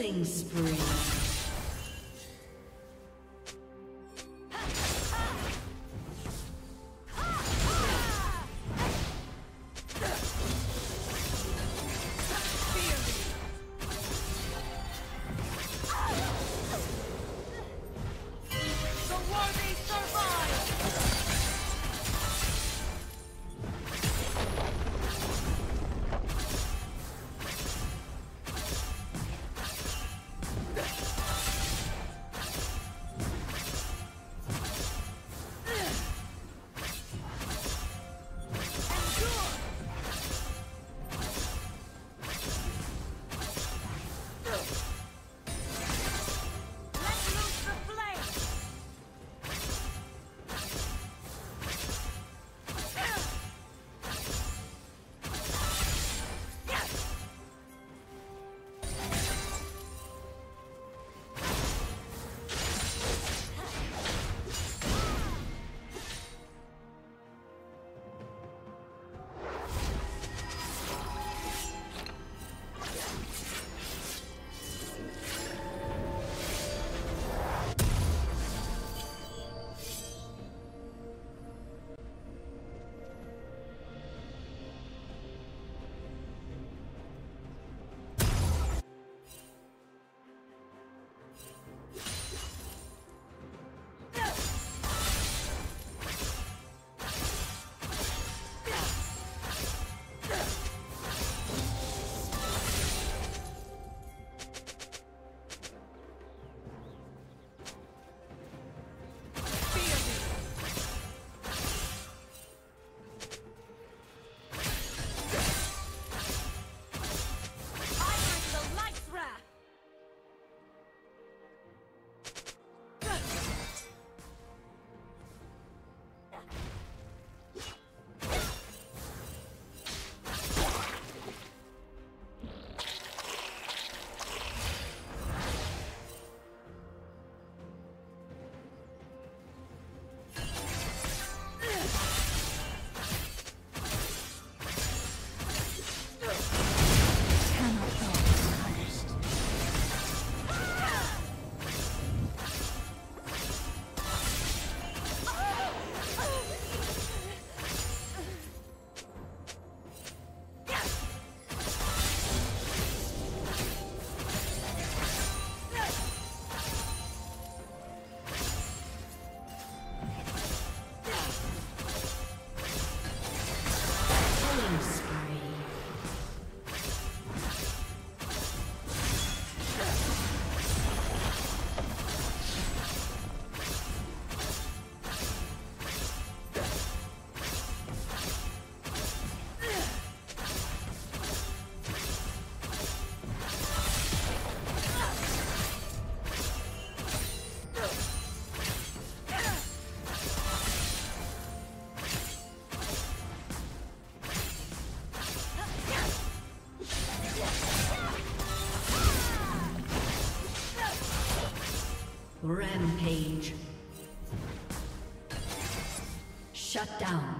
Killing spree. Rampage. Shut down.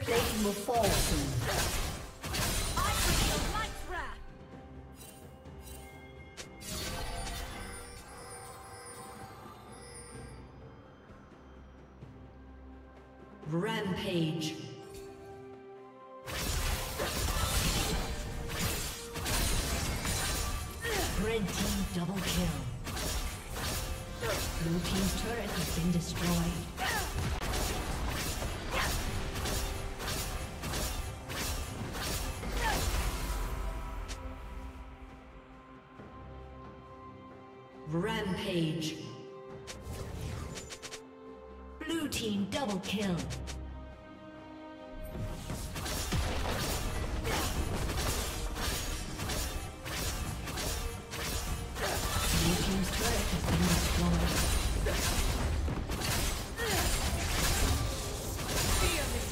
Turret plating will fall soon. Rampage. Rampage. Blue team double kill.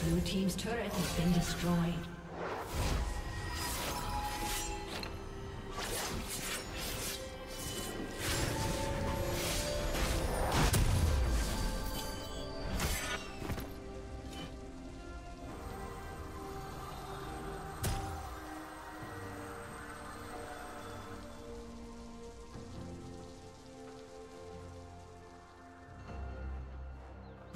Blue team's turret has been destroyed.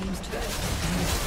Double